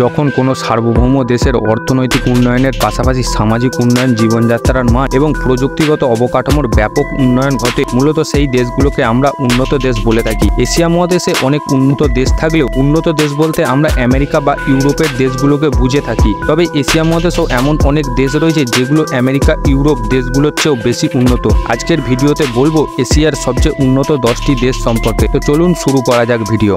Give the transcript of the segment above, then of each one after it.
যখন কোনো সার্বভৌম দেশের অর্থনৈতিক উন্নয়নের পাশাপাশি সামাজিক উন্নয়ন, জীবনযাত্রার মান এবং প্রযুক্তিগত অবকাঠামোর ব্যাপক উন্নয়ন ঘটে, মূলত সেই দেশগুলোকে আমরা উন্নত দেশ বলে থাকি। এশিয়া মহাদেশে অনেক উন্নত দেশ থাকলেও উন্নত দেশ বলতে আমরা আমেরিকা বা ইউরোপের দেশগুলোকে বুঝে থাকি। তবে এশিয়া মহাদেশেও এমন অনেক দেশ রয়েছে যেগুলো আমেরিকা, ইউরোপ দেশগুলোর চেয়েও বেশি উন্নত। আজকের ভিডিওতে বলব এশিয়ার সবচেয়ে উন্নত দশটি দেশ সম্পর্কে। তো চলুন শুরু করা যাক ভিডিও।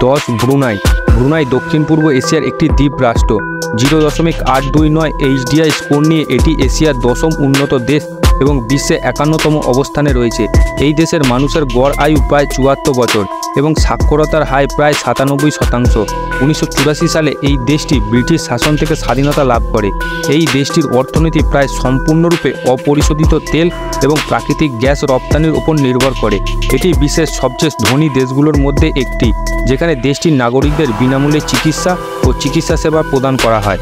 দশ ব্রুনাই। ব্রুনাই দক্ষিণ পূর্ব এশিয়ার একটি দ্বীপ রাষ্ট্র। জিরো দশমিক আট দুই নয় এইচডিআই স্কোর নিয়ে এটি এশিয়ার দশম উন্নত দেশ এবং বিশ্বে একান্নতম অবস্থানে রয়েছে। এই দেশের মানুষের গড় আয়ু প্রায় চুয়াত্তর বছর। এবং সাক্ষরতার হার প্রায় সাতানব্বই শতাংশ। উনিশশো চুরাশি সালে এই দেশটি ব্রিটিশ শাসন থেকে স্বাধীনতা লাভ করে। এই দেশটির অর্থনীতি প্রায় সম্পূর্ণরূপে অপরিশোধিত তেল এবং প্রাকৃতিক গ্যাস রপ্তানির উপর নির্ভর করে। এটি বিশ্বের সবচেয়ে ধনী দেশগুলোর মধ্যে একটি, যেখানে দেশটির নাগরিকদের বিনামূল্যে চিকিৎসা ও চিকিৎসা সেবা প্রদান করা হয়।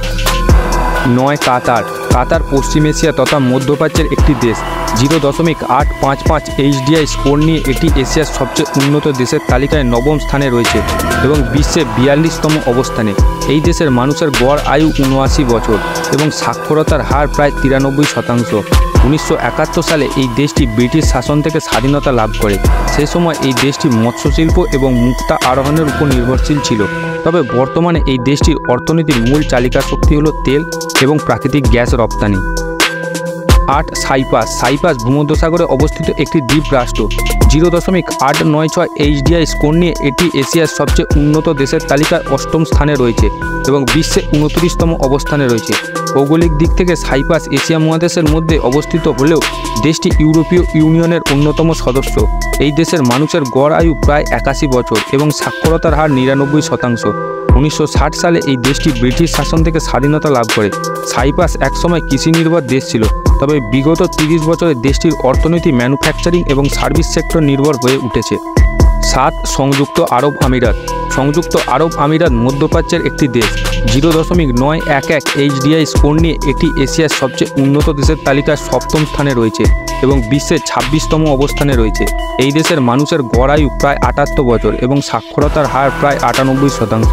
নয় কাতার কাতার, পশ্চিম এশিয়া তথা মধ্যপ্রাচ্যের একটি দেশ। জিরো দশমিক আট পাঁচ পাঁচ এইচডিআই স্কোর নিয়ে এটি এশিয়ার সবচেয়ে উন্নত দেশের তালিকায় নবম স্থানে রয়েছে এবং বিশ্বে বিয়াল্লিশতম অবস্থানে। এই দেশের মানুষের গড় আয়ু উনআশি বছর এবং সাক্ষরতার হার প্রায় তিরানব্বই শতাংশ। উনিশশো একাত্তর সালে এই দেশটি ব্রিটিশ শাসন থেকে স্বাধীনতা লাভ করে। সে সময় এই দেশটি মৎস্যশিল্প এবং মুক্তা আরোহণের উপর নির্ভরশীল ছিল। তবে বর্তমানে এই দেশটির অর্থনীতির মূল চালিকা শক্তি হল তেল এবং প্রাকৃতিক গ্যাস রপ্তানি। আট সাইপাস সাইপাস ভূমধ্যসাগরে অবস্থিত একটি দ্বীপ রাষ্ট্র। জিরো দশমিক আট নয় ছয় এইচডিআই স্কোর নিয়ে এটি এশিয়ার সবচেয়ে উন্নত দেশের তালিকার অষ্টম স্থানে রয়েছে এবং বিশ্বে উনত্রিশতম অবস্থানে রয়েছে। ভৌগোলিক দিক থেকে সাইপাস এশিয়া মহাদেশের মধ্যে অবস্থিত হলেও দেশটি ইউরোপীয় ইউনিয়নের অন্যতম সদস্য। এই দেশের মানুষের গড় আয়ু প্রায় একাশি বছর এবং সাক্ষরতার হার নিরানব্বই শতাংশ। উনিশশো ষাট সালে এই দেশটি ব্রিটিশ শাসন থেকে স্বাধীনতা লাভ করে। সাইপাস একসময় কৃষি নির্ভর দেশ ছিল, তবে বিগত তিরিশ বছরে দেশটির অর্থনীতি, ম্যানুফ্যাকচারিং এবং সার্ভিস সেক্টর নির্ভর হয়ে উঠেছে। সাত সংযুক্ত আরব আমিরাত। সংযুক্ত আরব আমিরাত মধ্যপ্রাচ্যের একটি দেশ। জিরো দশমিক নয় এক এক এইচডিআই স্কোর নিয়ে এটি এশিয়ার সবচেয়ে উন্নত দেশের তালিকায় সপ্তম স্থানে রয়েছে। এবং বিশ্বের ছাব্বিশতম অবস্থানে রয়েছে। এই দেশের মানুষের গড় আয়ু প্রায় আটাত্তর বছর এবং সাক্ষরতার হার প্রায় আটানব্বই শতাংশ।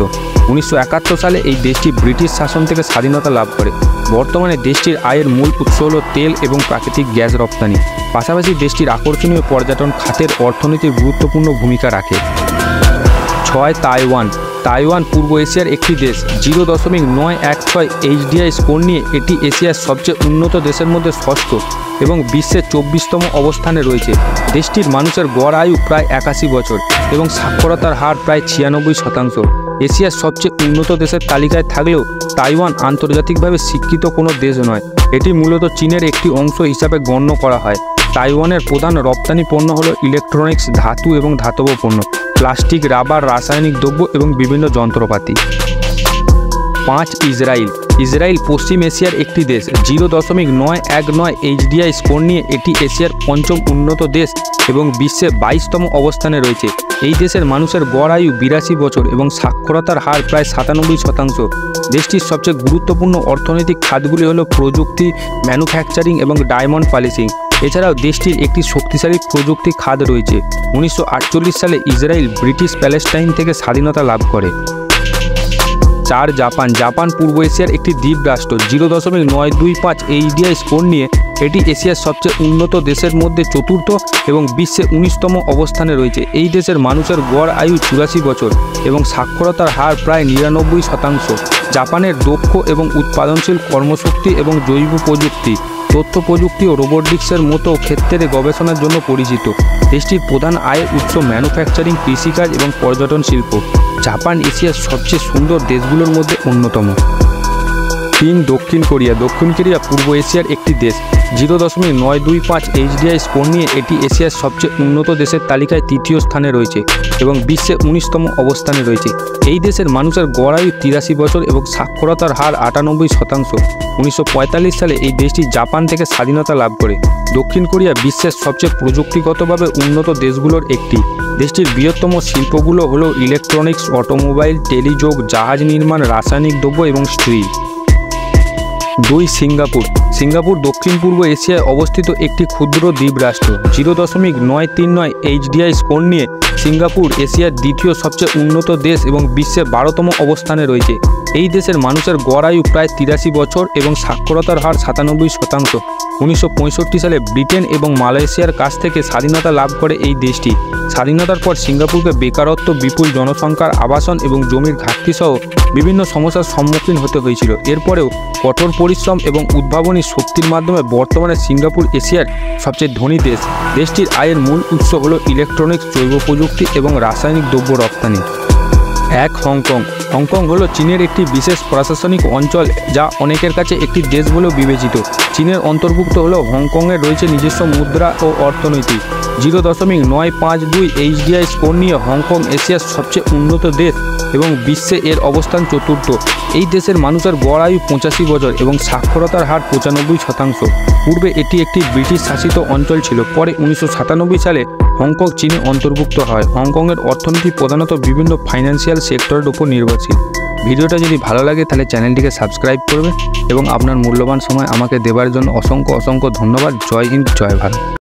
উনিশশো একাত্তর সালে এই দেশটি ব্রিটিশ শাসন থেকে স্বাধীনতা লাভ করে। বর্তমানে দেশটির আয়ের মূল উৎস হল তেল এবং প্রাকৃতিক গ্যাস রপ্তানি। পাশাপাশি দেশটির আকর্ষণীয় পর্যটন খাতের অর্থনীতির গুরুত্বপূর্ণ ভূমিকা রাখে। ছয় তাইওয়ান তাইওয়ান পূর্ব এশিয়ার একটি দেশ। জিরো দশমিক নয় এক ছয় এইচডিআই স্কোর নিয়ে এটি এশিয়ার সবচেয়ে উন্নত দেশের মধ্যে ষষ্ঠ এবং বিশ্বের চব্বিশতম অবস্থানে রয়েছে। দেশটির মানুষের গড় আয়ু প্রায় একাশি বছর এবং সাক্ষরতার হার প্রায় ছিয়ানব্বই শতাংশ। এশিয়ার সবচেয়ে উন্নত দেশের তালিকায় থাকলেও তাইওয়ান আন্তর্জাতিকভাবে স্বীকৃত কোনো দেশ নয়। এটি মূলত চীনের একটি অংশ হিসাবে গণ্য করা হয়। তাইওয়ানের প্রধান রপ্তানি পণ্য হল ইলেকট্রনিক্স ধাতু এবং ধাতব পণ্য, প্লাস্টিক, রাবার, রাসায়নিক দ্রব্য এবং বিভিন্ন যন্ত্রপাতি। পাঁচ ইসরায়েল ইসরায়েল পশ্চিম এশিয়ার একটি দেশ, জিরো দশমিক নয় এক নয় এইচডিআই স্কোর নিয়ে এটি এশিয়ার পঞ্চম উন্নত দেশ এবং বিশ্বে বাইশতম অবস্থানে রয়েছে। এই দেশের মানুষের গড় আয়ু বিরাশি বছর এবং সাক্ষরতার হার প্রায় সাতানব্বই শতাংশ। দেশটির সবচেয়ে গুরুত্বপূর্ণ অর্থনৈতিক খাতগুলি হল প্রযুক্তি ম্যানুফ্যাকচারিং এবং ডায়মন্ড পলিশিং এছাড়াও দেশটির একটি শক্তিশালী প্রযুক্তি খাদ রয়েছে। উনিশশো আটচল্লিশ সালে ইসরায়েল ব্রিটিশ প্যালেস্টাইন থেকে স্বাধীনতা লাভ করে। চার জাপান। জাপান পূর্ব এশিয়ার একটি দ্বীপ রাষ্ট্র জিরো দশমিক নয় দুই পাঁচ এইচডিআই স্কোর নিয়ে এটি এশিয়ার সবচেয়ে উন্নত দেশের মধ্যে চতুর্থ এবং বিশ্বে উনিশতম অবস্থানে রয়েছে। এই দেশের মানুষের গড় আয়ু চুরাশি বছর এবং সাক্ষরতার হার প্রায় নিরানব্বই শতাংশ। জাপানের দক্ষ এবং উৎপাদনশীল কর্মশক্তি এবং জৈব প্রযুক্তি। তথ্য প্রযুক্তি ও রোবোটিক্সের মতো ক্ষেত্রে গবেষণার জন্য পরিচিত। দেশটির প্রধান আয়ের উৎস ম্যানুফ্যাকচারিং, কৃষিকাজ এবং পর্যটন শিল্প। জাপান, এশিয়ার সবচেয়ে সুন্দর দেশগুলোর মধ্যে অন্যতম। তিন দক্ষিণ কোরিয়া দক্ষিণ কোরিয়া, পূর্ব এশিয়ার একটি দেশ। জিরো দশমিক নয় দুই পাঁচ এইচডিআই স্কোর নিয়ে এটি এশিয়ার সবচেয়ে উন্নত দেশের তালিকায় তৃতীয় স্থানে রয়েছে এবং বিশ্বে উনিশতম অবস্থানে রয়েছে। এই দেশের মানুষের গড় আয়ু তিরাশি বছর এবং সাক্ষরতার হার আটানব্বই শতাংশ। উনিশশো পঁয়তাল্লিশ সালে এই দেশটি জাপান থেকে স্বাধীনতা লাভ করে। দক্ষিণ কোরিয়া বিশ্বের সবচেয়ে প্রযুক্তিগতভাবে উন্নত দেশগুলোর একটি। দেশটির বৃহত্তম শিল্পগুলো হলো ইলেকট্রনিক্স, অটোমোবাইল, টেলিযোগ, জাহাজ নির্মাণ, রাসায়নিক দ্রব্য এবং স্টিল দুই সিঙ্গাপুর। সিঙ্গাপুর দক্ষিণ পূর্ব এশিয়ায় অবস্থিত একটি ক্ষুদ্র দ্বীপ রাষ্ট্র জিরো দশমিক নয় তিন নয় এইচডিআই স্কোর নিয়ে সিঙ্গাপুর এশিয়ার দ্বিতীয় সবচেয়ে উন্নত দেশ এবং বিশ্বের বারোতম অবস্থানে রয়েছে। এই দেশের মানুষের গড় আয়ু প্রায় তিরাশি বছর এবং সাক্ষরতার হার সাতানব্বই শতাংশ। উনিশশো পঁয়ষট্টি সালে ব্রিটেন এবং মালয়েশিয়ার কাছ থেকে স্বাধীনতা লাভ করে এই দেশটি। স্বাধীনতার পর সিঙ্গাপুরকে বেকারত্ব, বিপুল জনসংখ্যার আবাসন এবং জমির ঘাটতি সহ বিভিন্ন সমস্যার সম্মুখীন হতে হয়েছিল। এরপরেও কঠোর পরিশ্রম এবং উদ্ভাবনী শক্তির মাধ্যমে বর্তমানে সিঙ্গাপুর এশিয়ার সবচেয়ে ধনী দেশ। দেশটির আয়ের মূল উৎস হল ইলেকট্রনিক্স জৈব প্রযুক্তি এবং রাসায়নিক দ্রব্য রপ্তানি। এক হংকং। হংকং হলো চীনের একটি বিশেষ প্রশাসনিক অঞ্চল যা অনেকের কাছে একটি দেশ বলেও বিবেচিত। চীনের অন্তর্ভুক্ত হলেও হংকংয়ে রয়েছে নিজস্ব মুদ্রা ও অর্থনীতি। জিরো দশমিক নয় পাঁচ দুই এইচডিআই স্কোর নিয়ে হংকং এশিয়ার সবচেয়ে উন্নত দেশ এবং বিশ্বে এর অবস্থান চতুর্থ। এই দেশের মানুষের গড় আয়ু পঁচাশি বছর এবং সাক্ষরতার হার পঁচানব্বই শতাংশ। পূর্বে এটি একটি ব্রিটিশ শাসিত অঞ্চল ছিল। পরে উনিশশো সাতানব্বই সালে হংকং চীনে অন্তর্ভুক্ত হয়। হংকংয়ের অর্থনীতি প্রধানত বিভিন্ন ফাইন্যান্সিয়াল সেক্টরের উপর নির্ভরশীল। ভিডিওটা যদি ভালো লাগে, তাহলে চ্যানেলটিকে সাবস্ক্রাইব করবে এবং আপনার মূল্যবান সময় আমাকে দেবার জন্য অসংখ্য অসংখ্য ধন্যবাদ। জয় হিন্দ, জয় ভারত।